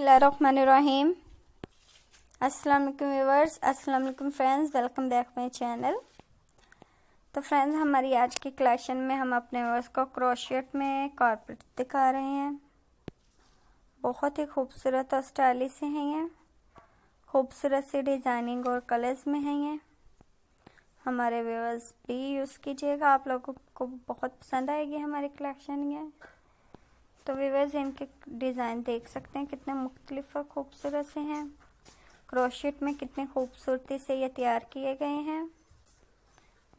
बिस्मिल्लाहिर्रहमानिर्रहीम अस्सलाम वालेकुम व्यूवर्स अस्सलाम वालेकुम friends welcome back my channel तो फ्रेंड्स हमारी आज की कलेक्शन में हम अपने व्यूवर्स को क्रोशियट में कारपेट दिखा रहे हैं। बहुत ही खूबसूरत और स्टाइलिश हैं ये। खूबसूरत सी डिज़ाइनिंग और कलर्स में हैं ये। हमारे व्यूवर्स भी यूज़ कीजिएगा, आप लोगों को बहुत पसंद आएगी हमारी कलेक्शन ये। तो वीवर्स इनके डिज़ाइन देख सकते हैं, कितने मुख्तलिफ़ और खूबसूरत से हैं। क्रोशिट में कितने खूबसूरती से ये तैयार किए गए हैं,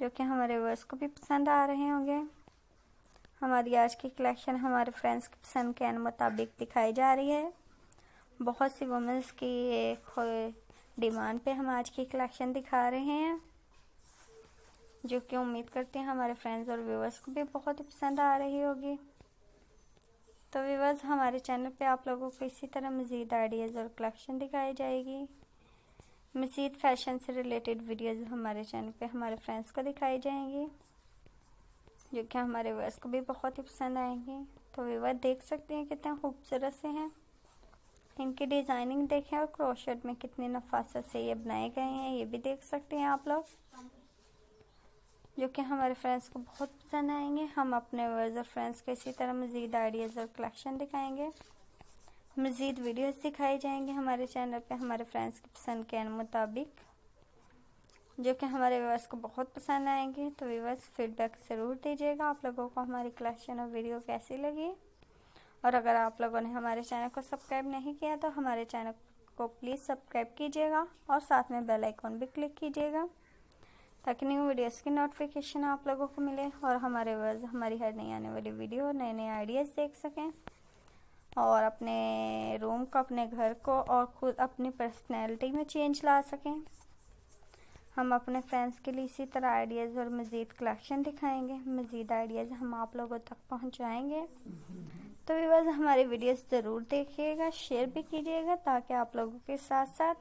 जो कि हमारे वर्स को भी पसंद आ रहे होंगे। हमारी आज की कलेक्शन हमारे फ्रेंड्स की पसंद के मुताबिक दिखाई जा रही है। बहुत सी वुमेंस की डिमांड पे हम आज की कलेक्शन दिखा रहे हैं, जो कि उम्मीद करते हैं हमारे फ्रेंड्स और व्यूवर्स को भी बहुत ही पसंद आ रही होगी। तो विवर्स हमारे चैनल पे आप लोगों को इसी तरह मज़ीद आइडियाज़ और कलेक्शन दिखाई जाएगी। मज़ीद फ़ैशन से रिलेटेड वीडियोज़ हमारे चैनल पे हमारे फ्रेंड्स को दिखाई जाएँगी, जो कि हमारे वर्स को भी बहुत ही पसंद आएँगे। तो विवर देख सकते हैं कितने खूबसूरत से हैं। इनकी डिज़ाइनिंग देखें और क्रोशर्ट में कितनी नफासत से ये बनाए गए हैं, ये भी देख सकते हैं आप लोग। जो कि हमारे फ्रेंड्स को बहुत पसंद आएँगे। हम अपने वर्ज और फ्रेंड्स को इसी तरह मज़ीद आइडियाज़ और कलेक्शन दिखाएँगे। मज़ीद वीडियोस दिखाई जाएँगे हमारे चैनल पे हमारे फ्रेंड्स की पसंद के मुताबिक, जो कि हमारे व्यवर्स को बहुत पसंद आएँगे। तो व्यवर्स फीडबैक ज़रूर दीजिएगा। आप लोगों को हमारी कलेक्शन और वीडियो कैसी लगी? और अगर आप लोगों ने हमारे चैनल को सब्सक्राइब नहीं किया तो हमारे चैनल को प्लीज़ सब्सक्राइब कीजिएगा और साथ में बेल आइकॉन भी क्लिक कीजिएगा। ताकि न्यू वीडियोस की नोटिफिकेशन आप लोगों को मिले और हमारे वर्ज हमारी हर नई आने वाली वीडियो नए नए आइडियाज़ देख सकें। और अपने रूम को, अपने घर को और खुद अपनी पर्सनैलिटी में चेंज ला सकें। हम अपने फ्रेंड्स के लिए इसी तरह आइडियाज़ और मज़ीद कलेक्शन दिखाएँगे। मज़ीद आइडियाज़ हम आप लोगों तक पहुंचाएँगे। तो बस हमारी वीडियोस ज़रूर देखिएगा शेयर भी कीजिएगा ताकि आप लोगों के साथ साथ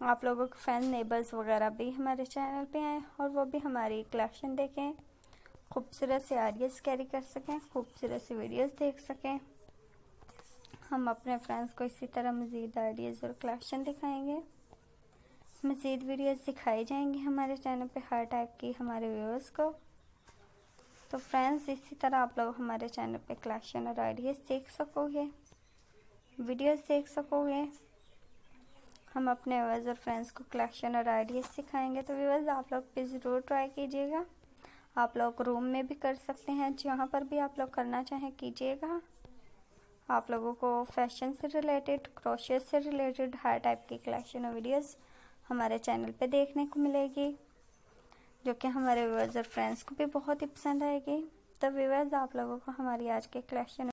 आप लोगों के फ़ैन नेबर्स वगैरह भी हमारे चैनल पे आए और वो भी हमारी कलेक्शन देखें। खूबसूरत से आइडियाज़ कैरी कर सकें, खूबसूरत सी वीडियोस देख सकें। हम अपने फ्रेंड्स को इसी तरह मज़ीद आइडियाज़ और कलेक्शन दिखाएँगे। मज़ीद वीडियोस दिखाई जाएँगी हमारे चैनल पे हर टाइप की हमारे व्यूअर्स को। तो फ्रेंड्स इसी तरह आप लोग हमारे चैनल पे कलेक्शन और आइडियाज़ देख सकोगे। वीडियोस देख सकोगे। हम अपने व्यूवर्स और फ्रेंड्स को कलेक्शन और आइडियाज़ सिखाएँगे तो व्यूवर्स आप लोग भी ज़रूर ट्राई कीजिएगा। आप लोग रूम में भी कर सकते हैं, जहाँ पर भी आप लोग करना चाहें कीजिएगा। आप लोगों को फ़ैशन से रिलेटेड क्रोशियस से रिलेटेड हर टाइप की कलेक्शन और वीडियोस हमारे चैनल पे देखने को मिलेगी, जो कि हमारे व्यूवर्स और फ्रेंड्स को भी बहुत ही पसंद आएगी। तो व्यूवर्स आप लोगों को हमारी आज के कलेक्शन